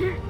here.